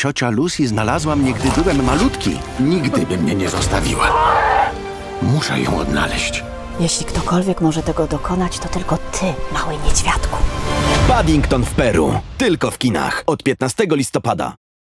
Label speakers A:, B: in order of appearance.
A: Ciocia Lucy znalazła mnie, gdy byłem malutki.
B: Nigdy by mnie nie zostawiła. Muszę ją odnaleźć.
C: Jeśli ktokolwiek może tego dokonać, to tylko ty, mały niedźwiadku.
D: Paddington w Peru. Tylko w kinach. Od 15 listopada.